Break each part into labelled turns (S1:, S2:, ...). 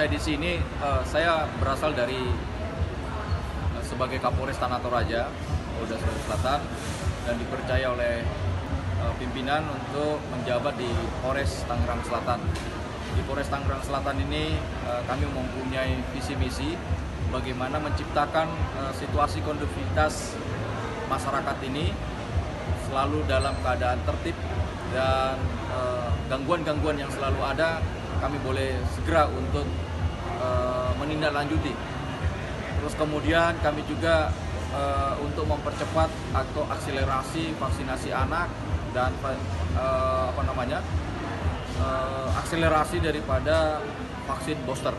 S1: saya di sini, uh, saya berasal dari uh, sebagai Kapolres Tanah Toraja, Polda Sulawesi Selatan, dan dipercaya oleh uh, pimpinan untuk menjabat di Polres Tangerang Selatan. Di Polres Tangerang Selatan ini uh, kami mempunyai visi misi bagaimana menciptakan uh, situasi kondusivitas masyarakat ini selalu dalam keadaan tertib dan gangguan-gangguan yang selalu ada kami boleh segera untuk uh, menindaklanjuti. Terus kemudian kami juga uh, untuk mempercepat atau akselerasi vaksinasi anak dan uh, apa namanya uh, akselerasi daripada vaksin booster.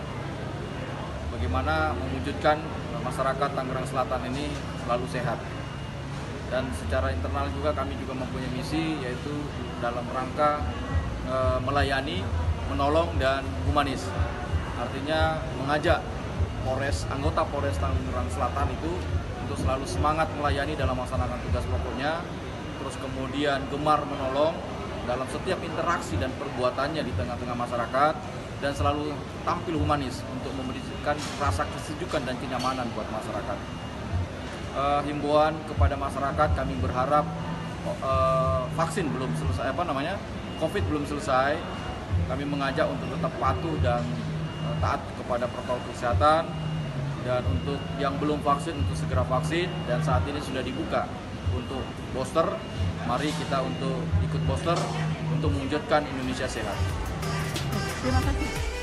S1: Bagaimana mewujudkan masyarakat Tangerang Selatan ini selalu sehat. Dan secara internal juga kami juga mempunyai misi yaitu dalam rangka uh, melayani menolong dan humanis. Artinya mengajak Polres anggota Polres Tangerang Selatan itu untuk selalu semangat melayani dalam melaksanakan tugas pokoknya, terus kemudian gemar menolong dalam setiap interaksi dan perbuatannya di tengah-tengah masyarakat dan selalu tampil humanis untuk memberikan rasa kesejukan dan kenyamanan buat masyarakat. Uh, himbauan kepada masyarakat kami berharap uh, vaksin belum selesai apa namanya COVID belum selesai kami mengajak untuk tetap patuh dan uh, taat kepada protokol kesehatan dan untuk yang belum vaksin untuk segera vaksin dan saat ini sudah dibuka untuk booster. Mari kita untuk ikut booster untuk mewujudkan Indonesia sehat.
S2: Terima kasih